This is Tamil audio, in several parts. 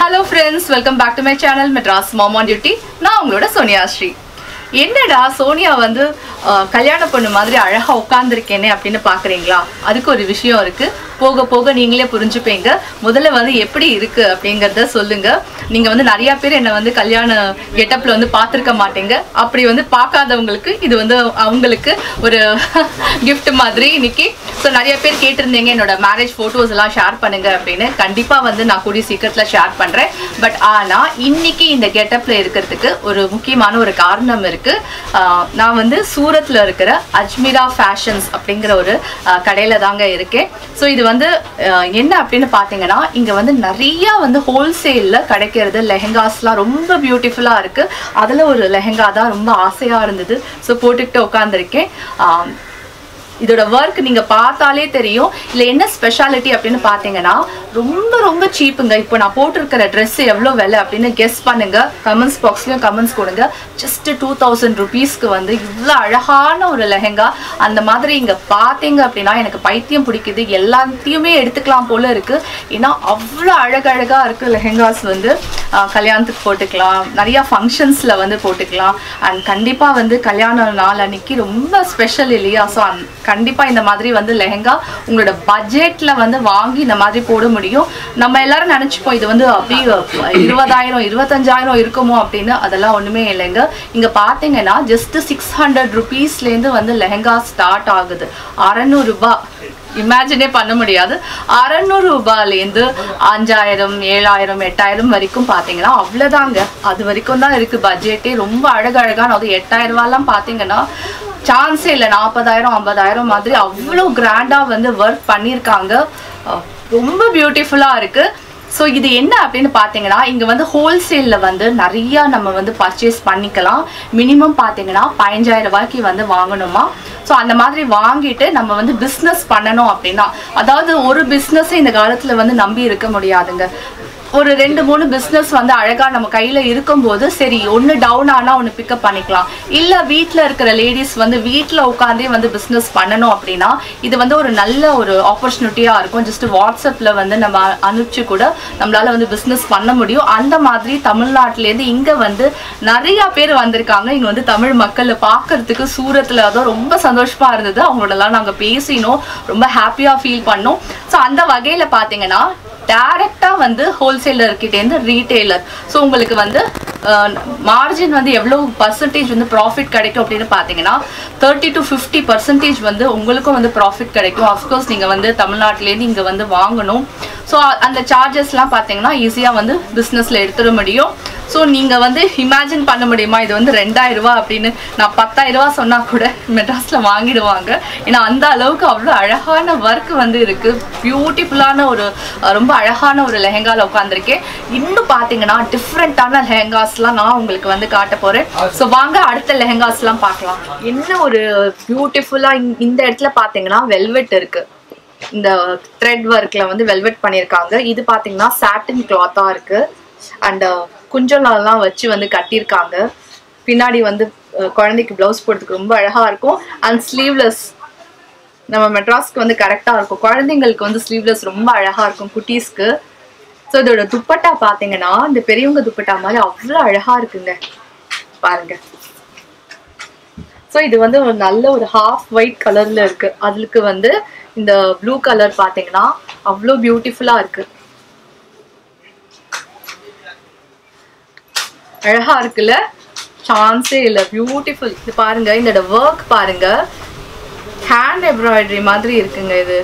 Hello friends welcome back to my channel Madras mom on duty நான் உங்களோட சோனியா ஸ்ரீ. என்னடா சோனியா வந்து கல்யாண பொண்ணு மாதிரி அழகா உட்காந்துருக்கேனே அப்படின்னு பாக்குறீங்களா? அதுக்கு ஒரு விஷயம் இருக்கு. போக போக நீங்களே புரிஞ்சுப்பீங்க. முதல்ல வந்து எப்படி இருக்கு அப்படிங்கறத சொல்லுங்க. நீங்க வந்து நிறைய பேர் என்ன வந்து கல்யாண கெட்டப்ல வந்து பார்த்துருக்க மாட்டீங்க. அப்படி வந்து பார்க்காதவங்களுக்கு இது வந்து அவங்களுக்கு ஒரு கிஃப்ட் மாதிரி இன்னைக்கு. ஸோ நிறைய பேர் கேட்டிருந்தீங்க என்னோட மேரேஜ் ஃபோட்டோஸ் எல்லாம் ஷேர் பண்ணுங்க அப்படின்னு. கண்டிப்பா வந்து நான் கூடிய சீக்கிரத்துல ஷேர் பண்றேன். பட் ஆனா இன்னைக்கு இந்த கெட்டப்ல இருக்கிறதுக்கு ஒரு முக்கியமான ஒரு காரணம் இருக்கு. நான் வந்து சூரத்ல இருக்கிற அஜ்மீரா ஃபேஷன்ஸ் அப்படிங்கிற ஒரு கடையில் கடையில தாங்க இருக்கேன். ஸோ இது வந்து என்ன அப்படின்னு பார்த்தீங்கன்னா இங்கே வந்து நிறைய வந்து ஹோல்சேலில் கிடைக்கிறது. லெஹெங்காஸ்லாம் ரொம்ப பியூட்டிஃபுல்லாக இருக்குது அதில் ஒரு லெஹெங்கா தான் ரொம்ப ஆசையாக இருந்தது. ஸோ போட்டுக்கிட்டு உட்காந்துருக்கேன் இதோட ஒர்க் நீங்கள் பார்த்தாலே தெரியும். இல்லை என்ன ஸ்பெஷாலிட்டி அப்படின்னு பார்த்தீங்கன்னா ரொம்ப ரொம்ப சீப்புங்க இப்போ நான் போட்டிருக்கிற ட்ரெஸ் எவ்வளோ விலை அப்படின்னு கெஸ் பண்ணுங்க. கமெண்ட்ஸ் பாக்ஸ்லையும் கமெண்ட்ஸ் கொடுங்க. ஜஸ்ட் டூ தௌசண்ட் ருபீஸ்க்கு வந்து இவ்வளோ அழகான ஒரு லெஹெங்கா. அந்த மாதிரி இங்கே பார்த்தீங்க அப்படின்னா எனக்கு பைத்தியம் பிடிக்குது. எல்லாத்தையுமே எடுத்துக்கலாம் போல இருக்கு. ஏன்னா அவ்வளோ அழகழகாக இருக்கு லெஹெங்காஸ் வந்து. கல்யாணத்துக்கு போட்டுக்கலாம். நிறைய ஃபங்க்ஷன்ஸில் வந்து போட்டுக்கலாம். அண்ட் கண்டிப்பாக வந்து கல்யாண நாள் அன்னைக்கு ரொம்ப ஸ்பெஷல் இல்லையா? ஸோ கண்டிப்பாக இந்த மாதிரி வந்து லெஹெங்கா உங்களோட பட்ஜெட்டில் வந்து வாங்கி இந்த மாதிரி போட முடியும். நம்ம எல்லாரும் நினச்சிப்போம் இது வந்து அப்படியே இருபதாயிரம் இருபத்தஞ்சாயிரம் இருக்குமோ அப்படின்னு. அதெல்லாம் ஒன்றுமே இல்லைங்க. இங்கே பார்த்தீங்கன்னா ஜஸ்ட் சிக்ஸ் ஹண்ட்ரட் ருபீஸ்லேருந்து வந்து லெஹெங்கா ஸ்டார்ட் ஆகுது. அறநூறுபா இமேஜினே பண்ண முடியாது. அறநூறு ரூபாயிலேருந்து அஞ்சாயிரம் ஏழாயிரம் எட்டாயிரம் வரைக்கும் பார்த்தீங்கன்னா அவ்வளோதாங்க அது வரைக்கும் தான் இருக்குது பட்ஜெட்டே ரொம்ப அழகழகான அது எட்டாயிரம் ரூபாலாம் பார்த்தீங்கன்னா சான்ஸே இல்லை. நாற்பதாயிரம் ஐம்பதாயிரம் மாதிரி அவ்வளோ கிராண்டாக வந்து ஒர்க் பண்ணியிருக்காங்க ரொம்ப பியூட்டிஃபுல்லாக இருக்கு. ஸோ இது என்ன அப்படின்னு பார்த்தீங்கன்னா இங்கே வந்து ஹோல்சேலில் வந்து நிறையா நம்ம வந்து பர்ச்சேஸ் பண்ணிக்கலாம். மினிமம் பார்த்தீங்கன்னா பதினஞ்சாயிரம் ரூபாய்க்கு வந்து வாங்கணுமா? ஸோ அந்த மாதிரி வாங்கிட்டு நம்ம வந்து பிஸ்னஸ் பண்ணணும் அப்படின்னா அதாவது ஒரு பிஸ்னஸை இந்த காலத்தில் வந்து நம்பி இருக்க முடியாதுங்க. ஒரு ரெண்டு மூணு பிஸ்னஸ் வந்து அழகா நம்ம கையில இருக்கும்போது சரி ஒன்று டவுன் ஆனா ஒன்று பிக்கப் பண்ணிக்கலாம். இல்ல வீட்டில் இருக்கிற லேடிஸ் வந்து வீட்டில் உட்காந்தே வந்து பிஸ்னஸ் பண்ணணும் அப்படின்னா இது வந்து ஒரு நல்ல ஒரு ஆப்பர்ச்சுனிட்டியா இருக்கும். ஜஸ்ட் வாட்ஸ்அப்ல வந்து நம்ம அனுப்பிச்சு கூட நம்மளால வந்து பிஸ்னஸ் பண்ண முடியும். அந்த மாதிரி தமிழ்நாட்டிலேருந்து இங்க வந்து நிறைய பேர் வந்திருக்காங்க. இங்க வந்து தமிழ் மக்களை பார்க்கறதுக்கு சூரத்துல தான் ரொம்ப சந்தோஷமா இருந்தது. அவங்களோடலாம் நாங்க பேசினோம். ரொம்ப ஹாப்பியா ஃபீல் பண்ணோம். ஸோ அந்த வகையில் பார்த்தீங்கன்னா டேரெக்டாக வந்து ஹோல்சேலர் கிட்டேருந்து ஸோ உங்களுக்கு வந்து மார்ஜின் வந்து எவ்வளோ பர்சன்டேஜ் வந்து ப்ராஃபிட் கிடைக்கும் அப்படின்னு பார்த்தீங்கன்னா தேர்ட்டி டு ஃபிஃப்டி பர்சன்டேஜ் வந்து உங்களுக்கும் வந்து ப்ராஃபிட் கிடைக்கும். அஃப்கோர்ஸ் நீங்கள் வந்து தமிழ்நாட்டிலேருந்து இங்கே வந்து வாங்கணும். ஸோ அந்த சார்ஜஸ்லாம் பார்த்தீங்கன்னா ஈஸியாக வந்து பிஸ்னஸில் எடுத்துட முடியும். ஸோ நீங்கள் வந்து இமேஜின் பண்ண முடியுமா? இது வந்து ரெண்டாயிரரூவா அப்படின்னு நான் பத்தாயிரரூவா சொன்னால் கூட மெட்ராஸில் வாங்கிடுவாங்க. ஏன்னா அந்த அளவுக்கு அவ்வளோ அழகான ஒர்க் வந்து இருக்குது பியூட்டிஃபுல்லான ஒரு ரொம்ப அழகான ஒரு லெஹெங்கால உட்காந்துருக்கேன் இன்னும் பார்த்தீங்கன்னா டிஃப்ரெண்ட்டான லெஹெங்காஸ்லாம் நான் உங்களுக்கு வந்து காட்ட போகிறேன் ஸோ வாங்க அடுத்த லெஹெங்காஸ்லாம் பார்க்கலாம் என்ன ஒரு பியூட்டிஃபுல்லாக இந்த இடத்துல பார்த்தீங்கன்னா வெல்வெட் இருக்குது இந்த த்ரெட் ஒர்க்ல வந்து வெல்வெட் பண்ணியிருக்காங்க இது பார்த்தீங்கன்னா சாட்டின் கிளாத்தா இருக்கு. அண்ட் uh, குஞ்சலாம் வச்சு வந்து கட்டியிருக்காங்க. பின்னாடி வந்து uh, குழந்தைக்கு பிளவுஸ் போடுறதுக்கு ரொம்ப அழகா இருக்கும். அண்ட் ஸ்லீவ்லெஸ் நம்ம மெட்ராஸ்க்கு வந்து கரெக்டா இருக்கும். குழந்தைங்களுக்கு வந்து ஸ்லீவ்லெஸ் ரொம்ப அழகா இருக்கும் குட்டீஸ்க்கு. ஸோ இதோட துப்பட்டா பார்த்தீங்கன்னா இந்த பெரியவங்க துப்பட்டா மாதிரி அவ்வளோ அழகா இருக்குங்க. பாருங்க. ஸோ இது வந்து ஒரு நல்ல ஒரு ஹாஃப் ஒயிட் கலர்ல இருக்கு. அதுக்கு வந்து இந்த ப்ளூ கலர் பார்த்தீங்கன்னா அவ்வளோ பியூட்டிஃபுல்லாக இருக்கு. அழகா இருக்குல்ல? சான்ஸே இல்லை. பியூட்டிஃபுல் இது பாருங்க இந்த ஒர்க் பாருங்க. ஹேண்ட் எம்ப்ராய்டரி மாதிரி இருக்குங்க இது.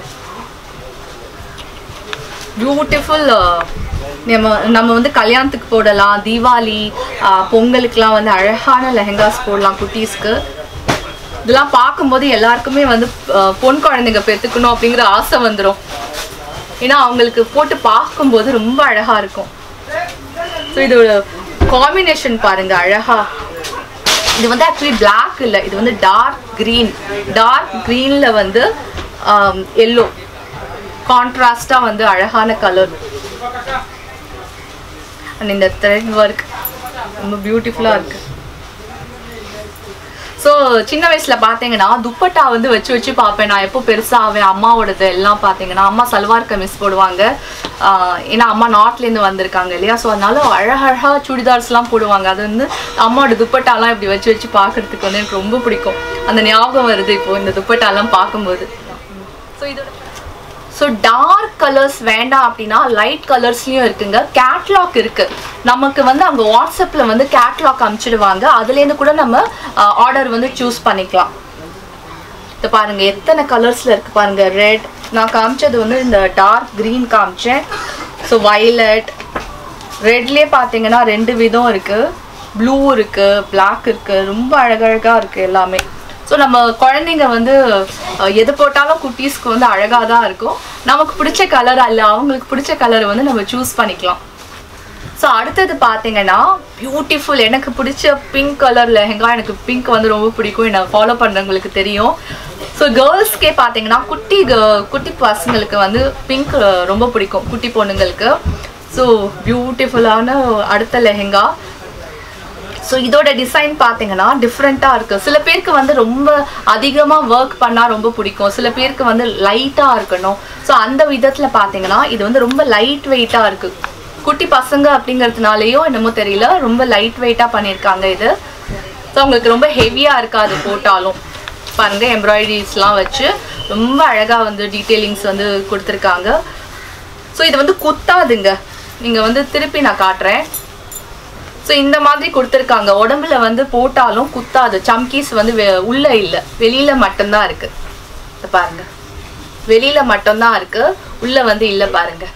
பியூட்டிஃபுல் நம்ம நம்ம வந்து கல்யாணத்துக்கு போடலாம். தீபாவளி பொங்கலுக்குலாம் வந்து அழகான லெஹெங்காஸ் போடலாம் குட்டீஸ்க்கு. இதெல்லாம் பார்க்கும்போது எல்லாருக்குமே வந்து பொன் குழந்தைங்க பெற்றுக்கணும் அப்படிங்கிற ஆசை வந்துடும் ஏன்னா அவங்களுக்கு போட்டு பார்க்கும்போது ரொம்ப அழகாக இருக்கும். ஸோ இதோட காம்பினேஷன் பாருங்க அழகா. இது வந்து ஆக்சுவலி பிளாக் இல்லை இது வந்து டார்க் க்ரீன் டார்க் க்ரீனில் வந்து எல்லோ கான்ட்ராஸ்டாக வந்து அழகான கலர் அண்ட் இந்த த்ரெட் ஒர்க் ரொம்ப பியூட்டிஃபுல்லாக இருக்குது ஸோ சின்ன வயசில் பார்த்தீங்கன்னா துப்பட்டா வந்து வச்சு வச்சு பார்ப்பேன் நான் எப்போ பெருசாவேன் அம்மாவோடது எல்லாம் பார்த்தீங்கன்னா அம்மா சல்வார் கமிஸ் போடுவாங்க. ஏன்னா அம்மா நார்த்லேருந்து வந்திருக்காங்க இல்லையா? ஸோ அதனால அழகழகாக சுடிதார்ஸ்லாம் போடுவாங்க. அது வந்து அம்மாவோட துப்பட்டாலாம் இப்படி வச்சு வச்சு பார்க்கறதுக்கு வந்து எனக்கு ரொம்ப பிடிக்கும். அந்த ஞாபகம் வருது இப்போது இந்த துப்பட்டாலாம் பார்க்கும்போது ஸோ இதோட ஸோ டார்க் கலர்ஸ் வேண்டாம் அப்படின்னா லைட் கலர்ஸ்லையும் இருக்குங்க. கேட்லாக் இருக்கு. நமக்கு வந்து அவங்க வாட்ஸ்அப்பில் வந்து கேட்லாக் அமுச்சிடுவாங்க. அதுலேருந்து கூட நம்ம ஆர்டர் வந்து சூஸ் பண்ணிக்கலாம். இது பாருங்க எத்தனை கலர்ஸ்ல இருக்கு பாருங்க. ரெட் நான் காமிச்சது வந்து இந்த டார்க் கிரீன் காமிச்சேன். ஸோ வயலட் ரெட்லேயே பார்த்தீங்கன்னா ரெண்டு விதம் இருக்கு. ப்ளூ இருக்கு பிளாக் இருக்கு. ரொம்ப அழகழகா இருக்கு எல்லாமே. ஸோ நம்ம குழந்தைங்க வந்து எது போட்டாலும் குட்டீஸ்க்கு வந்து அழகாக தான் இருக்கும். நமக்கு பிடிச்ச கலர் அல்ல அவங்களுக்கு பிடிச்ச கலர் வந்து நம்ம சூஸ் பண்ணிக்கலாம். ஸோ அடுத்தது பார்த்தீங்கன்னா பியூட்டிஃபுல் எனக்கு பிடிச்ச பிங்க் கலர் லெஹெங்கா எனக்கு பிங்க் வந்து ரொம்ப பிடிக்கும். என்னை ஃபாலோ பண்ணுறவங்களுக்கு தெரியும். ஸோ கேர்ள்ஸ்க்கே பார்த்தீங்கன்னா குட்டி குட்டி பசங்களுக்கு வந்து பிங்க் ரொம்ப பிடிக்கும். குட்டி பொண்ணுங்களுக்கு. ஸோ பியூட்டிஃபுல்லான அடுத்த லெஹெங்கா. ஸோ இதோட டிசைன் பார்த்தீங்கன்னா டிஃப்ரெண்ட்டாக இருக்குது சில பேருக்கு வந்து ரொம்ப அதிகமாக ஒர்க் பண்ணால் ரொம்ப பிடிக்கும். சில பேருக்கு வந்து லைட்டாக இருக்கணும். ஸோ அந்த விதத்தில் பார்த்தீங்கன்னா இது வந்து ரொம்ப லைட் வெயிட்டாக இருக்குது குட்டி பசங்க அப்படிங்கிறதுனாலயோ என்னமோ தெரியல. ரொம்ப லைட் வெயிட்டாக பண்ணியிருக்காங்க இது. ஸோ உங்களுக்கு ரொம்ப ஹெவியாக இருக்காது போட்டாலும். பாருங்கள் எம்ப்ராய்டரிஸ்லாம் வச்சு ரொம்ப அழகாக வந்து டீட்டெயிலிங்ஸ் வந்து கொடுத்துருக்காங்க. ஸோ இது வந்து குத்தாதுங்க. நீங்கள் வந்து திருப்பி நான் காட்டுறேன். ஸோ இந்த மாதிரி கொடுத்துருக்காங்க. உடம்புல வந்து போட்டாலும் குத்தாது. சம்கீஸ் வந்து வெ- உள்ள இல்லை. வெளியில மட்டும்தான் இருக்கு. பாருங்க. வெளியில மட்டும்தான் இருக்கு. உள்ள வந்து இல்லை பாருங்க.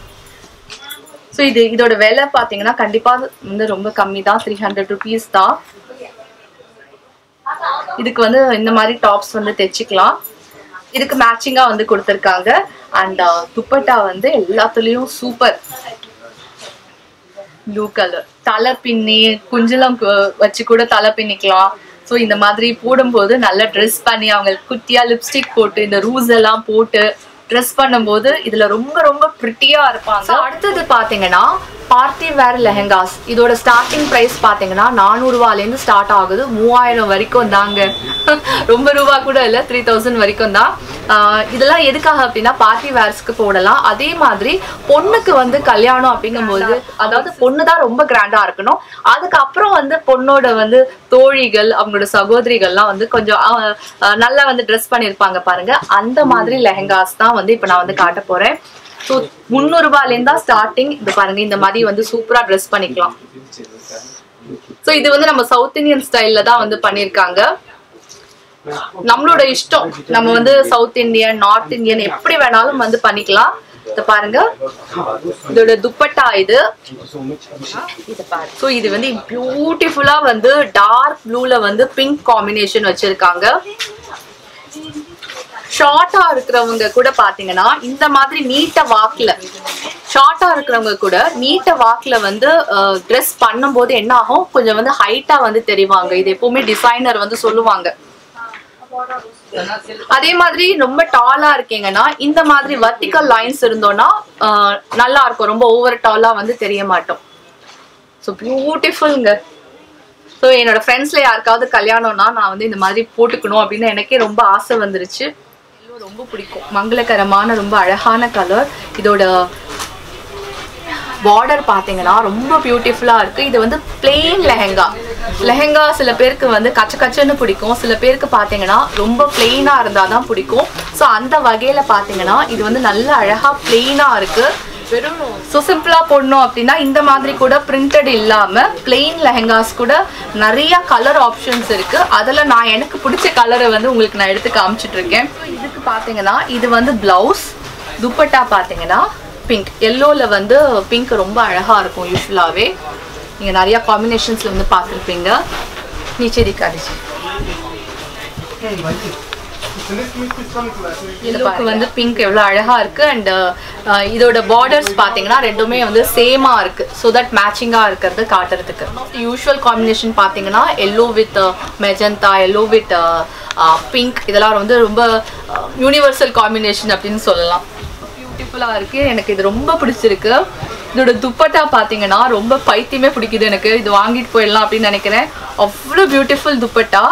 ஸோ இது இதோட விலை பார்த்தீங்கன்னா கண்டிப்பா வந்து ரொம்ப கம்மி தான். த்ரீ ஹண்ட்ரட் ருபீஸ் தான். இதுக்கு வந்து இந்த மாதிரி டாப்ஸ் வந்து தைச்சிக்கலாம். இதுக்கு மேட்சிங்கா வந்து கொடுத்துருக்காங்க. அண்ட் uh, துப்பட்டா வந்து எல்லாத்துலேயும் சூப்பர் ப்ளூ கலர் தலை பின்னி குஞ்சலம் கு- வச்சு கூட தலை பின்னிக்கலாம் ஸோ இந்த மாதிரி போடும்போது நல்லா ட்ரெஸ் பண்ணி அவங்களுக்கு குட்டியா லிப்ஸ்டிக் போட்டு இந்த ரூஸ் எல்லாம் போட்டு ட்ரெஸ் பண்ணும்போது இதுல ரொம்ப ரொம்ப ப்ரிட்டியாக இருப்பாங்க. அடுத்தது பாத்தீங்கன்னா பார்ட்டி வேர் லெஹெங்காஸ். இதோட ஸ்டார்டிங் பிரைஸ் பாத்தீங்கன்னா நானூறுவாலேருந்து ஸ்டார்ட் ஆகுது. மூவாயிரம் வரைக்கும் தாங்க. ரொம்ப ரூபா கூட இல்லை. த்ரீ தௌசண்ட் வரைக்கும் தான். இதெல்லாம் எதுக்காக அப்படின்னா பார்ட்டி வேர்ஸ்க்கு போடலாம். அதே மாதிரி பொண்ணுக்கு வந்து கல்யாணம் அப்படிங்கும்போது அதாவது பொண்ணு தான் ரொம்ப கிராண்டா இருக்கணும். அதுக்கப்புறம் வந்து பொண்ணோட வந்து தோழிகள் அவங்களோட சகோதரிகள்லாம் வந்து கொஞ்சம் நல்லா வந்து ட்ரெஸ் பண்ணியிருப்பாங்க பாருங்க. அந்த மாதிரி லெஹெங்காஸ் தான் வந்து இப்போ நான் வந்து காட்ட போறேன். ஸோ முந்நூறு ரூபாயிலேருந்தா ஸ்டார்டிங் இது பாருங்க இந்த மாதிரி வந்து சூப்பரா ட்ரெஸ் பண்ணிக்கலாம். ஸோ இது வந்து நம்ம சவுத் இந்தியன் ஸ்டைல்ல தான் வந்து பண்ணியிருக்காங்க நம்மளோட இஷ்டம். நம்ம வந்து சவுத் இந்தியன் நார்த் இந்தியன் எப்படி வேணாலும் வந்து பண்ணிக்கலாம். இத பாருங்க. இதோட துப்பட்டா இது. ஸோ இது வந்து பியூட்டிஃபுல்லா வந்து டார்க் ப்ளூல வந்து பிங்க் காம்பினேஷன் வச்சிருக்காங்க. ஷார்ட்டா இருக்கிறவங்க கூட பாத்தீங்கன்னா இந்த மாதிரி நீட்ட வாக்குல ஷார்ட்டா இருக்கிறவங்க கூட நீட்ட வாக்குல வந்து ட்ரெஸ் பண்ணும்போது என்ன ஆகும்? கொஞ்சம் வந்து ஹைட்டா வந்து தெரிவாங்க. இது எப்பவுமே டிசைனர் வந்து சொல்லுவாங்க. அதே மாதிரி ரொம்ப டாலா இருக்கீங்கன்னா இந்த மாதிரி வர்டிக்கல் லைன்ஸ் இருந்தோம்னா நல்லா இருக்கும். ரொம்ப ஓவர் டாலா வந்து தெரிய மாட்டோம். ஸோ பியூட்டிஃபுல்ங்க ஸோ என்னோட ஃப்ரெண்ட்ஸ்ல யாருக்காவது கல்யாணம்னா நான் வந்து இந்த மாதிரி போட்டுக்கணும் அப்படின்னு எனக்கே ரொம்ப ஆசை வந்துருச்சு. ரொம்ப பிடிக்கும். மங்களகரமான ரொம்ப அழகான கலர் இதோட பார்டர் பார்த்தீங்கன்னா ரொம்ப பியூட்டிஃபுல்லாக இருக்குது இது வந்து பிளெயின் லெஹெங்கா. லெஹெங்கா சில பேருக்கு வந்து கச்ச கச்சன்னு பிடிக்கும். சில பேருக்கு பார்த்தீங்கன்னா ரொம்ப பிளெயினாக இருந்தால் தான் பிடிக்கும். ஸோ அந்த வகையில் பார்த்தீங்கன்னா இது வந்து நல்ல அழகாக பிளெயினாக இருக்குது ஸோ சிம்பிளாக போடணும் அப்படின்னா இந்த மாதிரி கூட பிரிண்டட் இல்லாமல் பிளெயின் லெஹெங்காஸ் கூட நிறைய கலர் ஆப்ஷன்ஸ் இருக்குது அதில் நான் எனக்கு பிடிச்ச கலரை வந்து உங்களுக்கு நான் எடுத்து காமிச்சிட்டு இருக்கேன் இதுக்கு பார்த்தீங்கன்னா இது வந்து ப்ளவுஸ் துப்பட்டா பார்த்தீங்கன்னா பிங்க் எல்லோவில் வந்து பிங்க் ரொம்ப அழகாக இருக்கும் யூஸ்வலாகவே நீங்கள் நிறையா காம்பினேஷன்ஸில் வந்து பார்த்துருப்பீங்க நீச்சேரி கடிச்சு வந்து பிங்க் எவ்வளோ அழகா இருக்கு அண்ட் uh, இதோட பார்டர்ஸ் பார்த்தீங்கன்னா ரெண்டுமே வந்து சேமா இருக்கு. ஸோ தட் மேட்சிங்கா இருக்கிறது காட்டுறதுக்கு. யூஷுவல் காம்பினேஷன் பார்த்தீங்கன்னா yellow with magenta yellow with pink இதெல்லாம் வந்து ரொம்ப uh, யூனிவர்சல் காம்பினேஷன் அப்படின்னு சொல்லலாம். பியூட்டிஃபுல்லாக இருக்கு. எனக்கு இது ரொம்ப பிடிச்சிருக்கு. இதோட துப்பட்டா பார்த்தீங்கன்னா ரொம்ப பைத்தியமே பிடிக்குது எனக்கு. இது வாங்கிட்டு போயிடலாம் அப்படின்னு நினைக்கிறேன். அவ்வளோ பியூட்டிஃபுல் துப்பட்டா.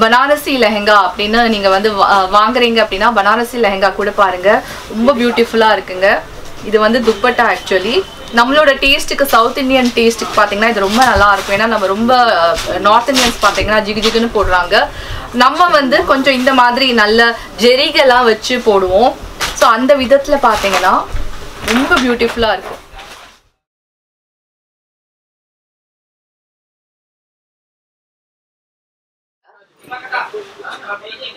பனாரசி லெஹெங்கா அப்படின்னு நீங்க வந்து வா- வாங்குறீங்க அப்படின்னா பனாரசி லெஹெங்கா கூட பாருங்க. ரொம்ப பியூட்டிஃபுல்லா இருக்குங்க. இது வந்து துப்பட்டா ஆக்சுவலி நம்மளோட டேஸ்ட்டுக்கு சவுத் இந்தியன் டேஸ்ட்டுக்கு பார்த்தீங்கன்னா இது ரொம்ப நல்லா இருக்கும். ஏன்னா நம்ம ரொம்ப நார்த் இந்தியன்ஸ் பார்த்தீங்கன்னா ஜிகு ஜிகுன்னு போடுறாங்க. நம்ம வந்து கொஞ்சம் இந்த மாதிரி நல்ல ஜெரிகெல்லாம் வச்சு போடுவோம். ஸோ அந்த விதத்தில் பார்த்தீங்கன்னா ரொம்ப பியூட்டிஃபுல்லாக இருக்கும்.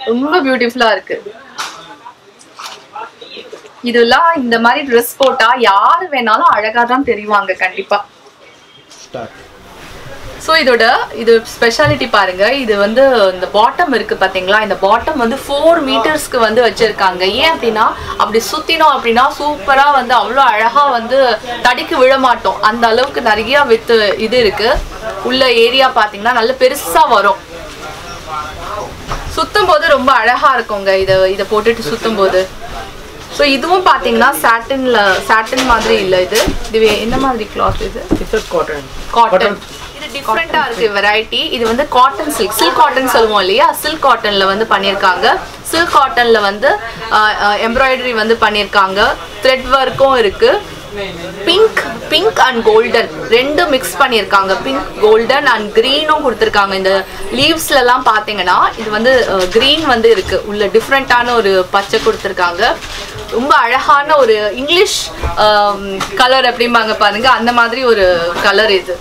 ரொம்ப பியூட்டிஃபுல்லா இருக்கு. இதெல்லாம் இந்த மாதிரி ட்ரெஸ் போட்டா யாரு வேணாலும் அழகா தான் தெரிவாங்க கண்டிப்பா. ஸோ இதோட இது ஸ்பெஷாலிட்டி பாருங்க. இது வந்து இந்த பாட்டம் இருக்கு பாத்தீங்களா? இந்த பாட்டம் வந்து ஃபோர் மீட்டர்ஸ்க்கு வந்து வச்சிருக்காங்க. ஏன் அப்படின்னா அப்படி சுத்தினோம் அப்படின்னா சூப்பரா வந்து அவ்வளோ அழகா வந்து தடிக்கு விழ மாட்டோம். அந்த அளவுக்கு நிறைய வித்து இது இருக்கு. உள்ள ஏரியா பாத்தீங்கன்னா நல்ல பெருசா வரும். சுத்தும் போது ரொம்ப அழகா இருக்குங்க. இத இத போட்டுட்டு சுத்தும் போது ஸோ இதுவும் பாத்தீங்கன்னா சாட்டின்ல சாட்டின் மாதிரி இல்ல இது. இது என்ன மாதிரி கிளாத் இது. காட்டன் இது டிஃப்ரெண்டா இருக்கு வெரைட்டி இது வந்து காட்டன் சில்க் சில்க் காட்டன் சொல்லுவோம் இல்லையா? சில்க் காட்டன்ல வந்து பண்ணியிருக்காங்க. சில்க் காட்டன்ல வந்து எம்ப்ராய்டரி வந்து பண்ணியிருக்காங்க. த்ரெட் ஒர்க்கும் இருக்கு. பிங்க் பிங்க் அண்ட் கோல்டன் ரெண்டும் மிக்ஸ் பண்ணியிருக்காங்க. பிங்க் கோல்டன் அண்ட் க்ரீனும் கொடுத்துருக்காங்க. இந்த லீவ்ஸ்லலாம் பார்த்தீங்கன்னா இது வந்து க்ரீன் வந்து இருக்குது உள்ள டிஃப்ரெண்ட்டான ஒரு பச்சை கொடுத்துருக்காங்க. ரொம்ப அழகான ஒரு இங்கிலீஷ் கலர் அப்படிம்பாங்க பாருங்க. அந்த மாதிரி ஒரு கலர் இது.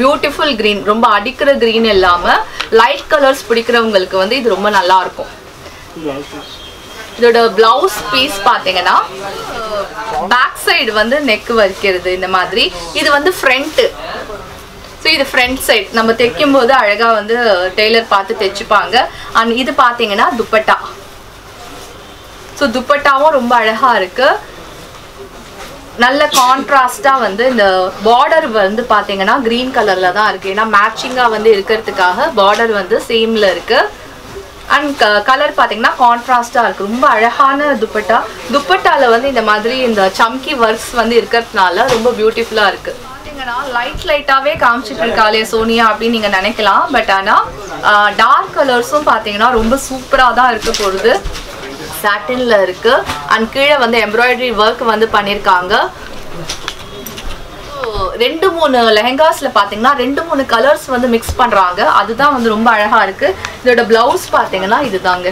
பியூட்டிஃபுல் க்ரீன் ரொம்ப அடிக்கிற க்ரீன் இல்லாமல் லைட் கலர்ஸ் பிடிக்கிறவங்களுக்கு வந்து இது ரொம்ப நல்லா இருக்கும். இதோட பிளவுஸ் பீஸ் பார்த்தீங்கன்னா பேக் சைடு வந்து நெக் வரைக்கிறது இந்த மாதிரி. இது வந்து ஃப்ரண்ட்டு ஸோ இது ஃப்ரண்ட் சைட் நம்ம தைக்கும் போது அழகாக வந்து டெய்லர் பார்த்து தைச்சுப்பாங்க. அண்ட் இது பார்த்தீங்கன்னா துப்பட்டா. ஸோ துப்பட்டாவும் ரொம்ப அழகாக இருக்கு. நல்ல கான்ட்ராஸ்டாக வந்து இந்த பார்டர் வந்து பார்த்தீங்கன்னா க்ரீன் கலரில் தான் இருக்குது ஏன்னா மேட்சிங்காக வந்து இருக்கிறதுக்காக பார்டர் வந்து சேமில் இருக்குது அண்ட் கலர் uh, பார்த்தீங்கன்னா கான்ட்ராஸ்டாக இருக்குது ரொம்ப அழகான துப்பட்டா. துப்பட்டாவில் வந்து இந்த மாதிரி இந்த சம்கி ஒர்க்ஸ் வந்து இருக்கிறதுனால ரொம்ப பியூட்டிஃபுல்லாக இருக்குது பார்த்தீங்கன்னா லைட் லைட்டாகவே காமிச்சிட்டு இருக்காளே சோனியா அப்படின்னு நீங்கள் நினைக்கலாம். பட் ஆனால் டார்க் கலர்ஸும் பார்த்தீங்கன்னா ரொம்ப சூப்பராக தான் இருக்க போகுது. சாட்டின்ல இருக்குது அண்ட் கீழே வந்து எம்ப்ராய்டரி ஒர்க் வந்து பண்ணியிருக்காங்க ரெண்டு மூணு லெஹங்காஸ்ல பாத்தீங்கன்னா ரெண்டு மூணு கலர்ஸ் வந்து மிக்ஸ் பண்றாங்க. அதுதான் வந்து ரொம்ப அழகா இருக்கு. இதோட பிளவுஸ் பாத்தீங்கன்னா இதுதாங்க.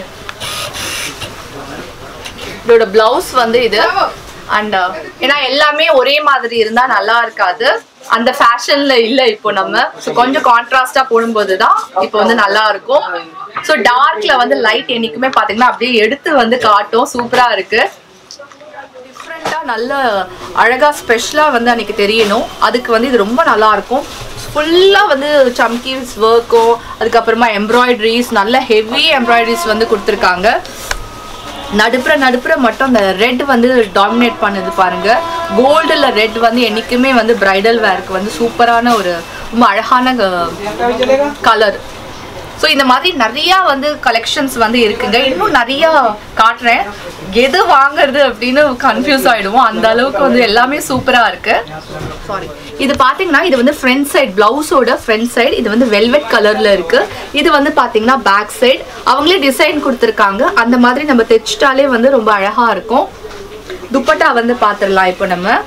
இதோட பிளவுஸ் வந்து இது. அண்ட் ஏன்னா எல்லாமே ஒரே மாதிரி இருந்தா நல்லா இருக்காது. அந்த ஃபேஷன்ல இல்ல இப்போ நம்ம. ஸோ கொஞ்சம் கான்ட்ராஸ்டா போடும்போது தான் இப்போ வந்து நல்லா இருக்கும். ஸோ டார்க்ல வந்து லைட் என்னைக்குமே பாத்தீங்கன்னா அப்படியே எடுத்து வந்து காட்டும். சூப்பரா இருக்கு. டிஃப்ரெண்டா நல்ல அழகா ஸ்பெஷலா வந்து அன்னைக்கு தெரியணும். அதுக்கு வந்து இது ரொம்ப நல்லா இருக்கும் ஃபுல்லா வந்து சம்கீஸ் ஒர்க்கும் அதுக்கப்புறமா எம்ப்ராய்டரிஸ் நல்ல ஹெவி எம்ப்ராய்டரிஸ் வந்து கொடுத்துருக்காங்க. நடுப்புற நடுப்புற மட்டும் அந்த ரெட் வந்து டாமினேட் பண்ணுது பாருங்க. கோல்டுல ரெட் வந்து என்னைக்குமே வந்து பிரைடல் வேருக்கு வந்து சூப்பரான ஒரு ரொம்ப அழகான கலர் ஸோ இந்த மாதிரி நிறைய வந்து கலெக்ஷன்ஸ் வந்து இருக்குங்க. இன்னும் நிறைய காட்டுறேன். எது வாங்குறது அப்படின்னு கன்ஃபியூஸ் ஆயிடுவோம். அந்த அளவுக்கு வந்து எல்லாமே சூப்பரா இருக்கு. சாரி இது பாத்தீங்கன்னா இது வந்து ஃப்ரண்ட் சைடு பிளவுஸோட ஃப்ரண்ட் சைடு இது வந்து வெல்வெட் கலர்ல இருக்கு. இது வந்து பாத்தீங்கன்னா பேக் சைடு அவங்களே டிசைன் கொடுத்துருக்காங்க. அந்த மாதிரி நம்ம தைச்சிட்டாலே வந்து ரொம்ப அழகா இருக்கும். துப்பட்டா வந்து பாத்துடலாம் இப்போ நம்ம.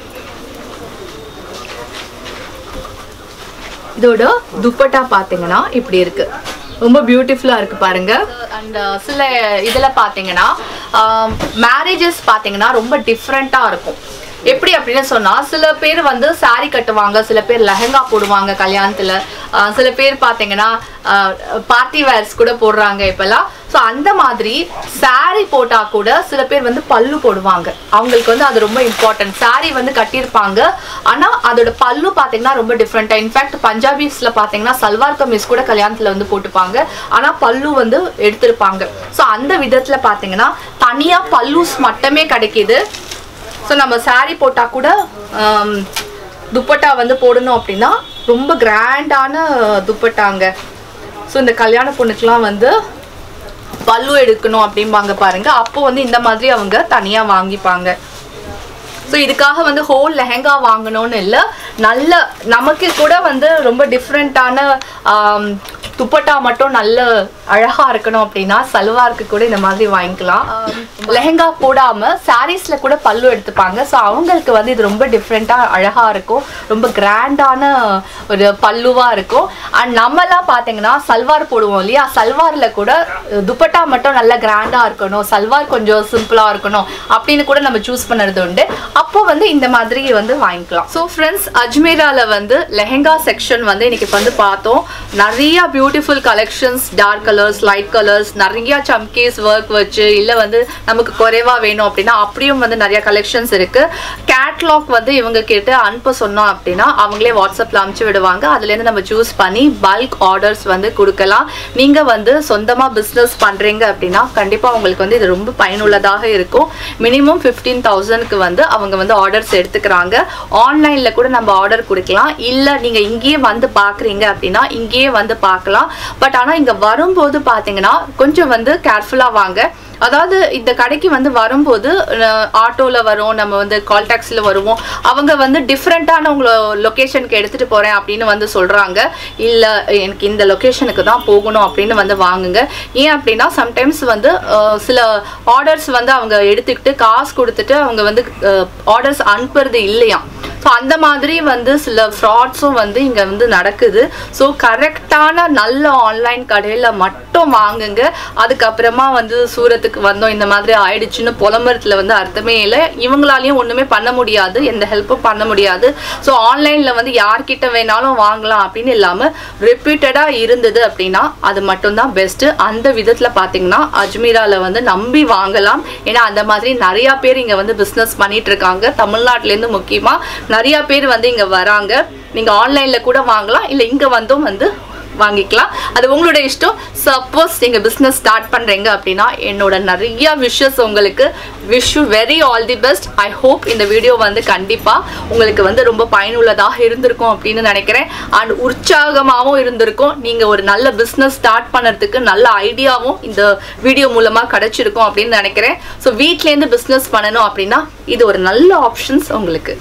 இதோட துப்பட்டா பாத்தீங்கன்னா இப்படி இருக்கு. ரொம்ப பியூட்டிஃபுல்லாக இருக்குது பாருங்க. அண்ட் uh, சில இதில் பார்த்தீங்கன்னா மேரேஜஸ் um, பார்த்தீங்கன்னா ரொம்ப டிஃப்ரெண்ட்டாக இருக்கும். எப்படி அப்படின்னு சொன்னால் சில பேர் வந்து சாரி கட்டுவாங்க சில பேர் லெஹங்கா போடுவாங்க கல்யாணத்தில். சில பேர் பார்த்தீங்கன்னா பார்ட்டி வேர்ஸ் கூட போடுறாங்க இப்பெல்லாம். ஸோ அந்த மாதிரி சாரி போட்டா கூட சில பேர் வந்து பல்லு போடுவாங்க. அவங்களுக்கு வந்து அது ரொம்ப இம்பார்ட்டன்ட் சாரி வந்து கட்டியிருப்பாங்க. ஆனா அதோட பல்லு பார்த்தீங்கன்னா ரொம்ப டிஃப்ரெண்டா இன்ஃபேக்ட் பஞ்சாபிஸ்ல பார்த்தீங்கன்னா சல்வார் கமீஸ் கூட கல்யாணத்துல வந்து போட்டுப்பாங்க. ஆனா பல்லு வந்து எடுத்திருப்பாங்க. ஸோ அந்த விதத்துல பார்த்தீங்கன்னா தனியா பல்லூஸ் மட்டுமே கிடைக்கிது. ஸோ நம்ம சாரி போட்டா கூட துப்பட்டா வந்து போடணும் அப்படின்னா ரொம்ப கிராண்டான துப்பட்டாங்க. ஸோ இந்த கல்யாண பொண்ணுக்கெலாம் வந்து பல்லு எடுக்கணும் அப்படிம்பாங்க பாருங்க. அப்போ வந்து இந்த மாதிரி அவங்க தனியாக வாங்கிப்பாங்க. ஸோ இதுக்காக வந்து ஹோல் லெஹங்கா வாங்கணும்னு இல்லை. நல்ல நமக்கு கூட வந்து ரொம்ப டிஃப்ரெண்ட்டான துப்பட்டா மட்டும் நல்ல அழகா இருக்கணும் அப்படின்னா சல்வாருக்கு கூட இந்த மாதிரி வாங்கிக்கலாம். லெஹங்கா போடாம சாரீஸ்ல கூட பல்லு எடுத்துப்பாங்க. ஸோ அவங்களுக்கு வந்து இது ரொம்ப டிஃப்ரெண்டா அழகா இருக்கும். ரொம்ப கிராண்டான ஒரு பல்லுவா இருக்கும். அண்ட் நம்மலாம் பாத்தீங்கன்னா சல்வார் போடுவோம் இல்லையா? சல்வார்ல கூட துப்பட்டா மட்டும் நல்ல கிராண்டா இருக்கணும். சல்வார் கொஞ்சம் சிம்பிளா இருக்கணும் அப்படின்னு கூட நம்ம சூஸ் பண்ணுறது உண்டு. அப்போ வந்து இந்த மாதிரி வந்து வாங்கிக்கலாம். ஸோ ஃப்ரெண்ட்ஸ் அஜ்மீரால வந்து லெஹெங்கா செக்ஷன் வந்து இன்னைக்கு வந்து பார்த்தோம். நிறைய beautiful collections dark colours light colours நிறைய சம்கேஸ் ஒர்க் வச்சு இல்லை வந்து நமக்கு குறைவாக வேணும் அப்படின்னா அப்படியும் வந்து நிறைய கலெக்ஷன்ஸ் இருக்கு. கேட்லாக் வந்து இவங்க கேட்டு அனுப்ப சொன்னோம் அப்படின்னா அவங்களே வாட்ஸ்அப்பில் அனுப்பிச்சு விடுவாங்க. அதுலேருந்து நம்ம சூஸ் பண்ணி பல்க் ஆர்டர்ஸ் வந்து கொடுக்கலாம். நீங்க வந்து சொந்தமாக பிஸ்னஸ் பண்றீங்க அப்படின்னா கண்டிப்பாக உங்களுக்கு வந்து இது ரொம்ப பயனுள்ளதாக இருக்கும். மினிமம் ஃபிஃப்டீன் தௌசண்ட்க்கு வந்து அவங்க வந்து ஆர்டர்ஸ் எடுத்துக்கிறாங்க. ஆன்லைனில் கூட நம்ம ஆர்டர் கொடுக்கலாம். இல்லை நீங்கள் இங்கேயே வந்து பார்க்குறீங்க அப்படின்னா இங்கேயே வந்து பார்க்கலாம். பட் ஆனால் இங்கே வரும்போது பார்த்தீங்கன்னா கொஞ்சம் வந்து கேர்ஃபுல்லாக வாங்க. அதாவது இந்த கடைக்கு வந்து வரும்போது ஆட்டோவில் வரும் நம்ம வந்து கால் டாக்ஸில் வருவோம். அவங்க வந்து டிஃப்ரெண்ட்டான உங்களை லொக்கேஷனுக்கு எடுத்துகிட்டு போகிறேன் அப்படின்னு வந்து சொல்கிறாங்க இல்லை எனக்கு இந்த லொக்கேஷனுக்கு தான் போகணும் அப்படின்னு வந்து வாங்குங்க. ஏன் அப்படின்னா சம்டைம்ஸ் வந்து சில ஆர்டர்ஸ் வந்து அவங்க எடுத்துக்கிட்டு காசு கொடுத்துட்டு அவங்க வந்து ஆர்டர்ஸ் அனுப்புறது இல்லையா ஸோ அந்த மாதிரி வந்து சில ஃப்ராட்ஸும் வந்து இங்கே வந்து நடக்குது. ஸோ கரெக்டான நல்ல ஆன்லைன் கடையில் மட்டும் வாங்குங்க. அதுக்கப்புறமா வந்து சூரத்துக்கு வந்தோம் இந்த மாதிரி ஆயிடுச்சுன்னு புலம்புறதுல வந்து அர்த்தமே இல்லை. இவங்களாலையும் ஒன்றுமே பண்ண முடியாது எந்த ஹெல்ப்பும் பண்ண முடியாது. ஸோ ஆன்லைனில் வந்து யார்கிட்ட வேணாலும் வாங்கலாம் அப்படின்னு இல்லாமல் ரிப்பீட்டடாக இருந்தது அப்படின்னா அது மட்டும்தான் பெஸ்ட்டு அந்த விதத்தில் பார்த்தீங்கன்னா அஜ்மீரால வந்து நம்பி வாங்கலாம். ஏன்னா அந்த மாதிரி நிறையா பேர் இங்கே வந்து பிஸ்னஸ் பண்ணிட்டு இருக்காங்க. தமிழ்நாட்டிலேருந்து முக்கியமாக நிறையா பேர் வந்து இங்கே வராங்க. நீங்கள் ஆன்லைனில் கூட வாங்கலாம் இல்லை இங்கே வந்தும் வந்து வாங்கிக்கலாம். அது உங்களோட இஷ்டம். சப்போஸ் நீங்கள் பிஸ்னஸ் ஸ்டார்ட் பண்ணுறீங்க அப்படின்னா என்னோட நிறைய விஷஸ் உங்களுக்கு. Wish you very all the best I hope இந்த வீடியோ வந்து கண்டிப்பாக உங்களுக்கு வந்து ரொம்ப பயனுள்ளதாக இருந்திருக்கும் அப்படின்னு நினைக்கிறேன். அண்ட் உற்சாகமாகவும் இருந்திருக்கும். நீங்கள் ஒரு நல்ல பிஸ்னஸ் ஸ்டார்ட் பண்ணுறதுக்கு நல்ல ஐடியாவும் இந்த வீடியோ மூலமாக கிடச்சிருக்கும் அப்படின்னு நினைக்கிறேன். ஸோ வீட்லேருந்து பிஸ்னஸ் பண்ணணும் அப்படின்னா இது ஒரு நல்ல ஆப்ஷன்ஸ் உங்களுக்கு.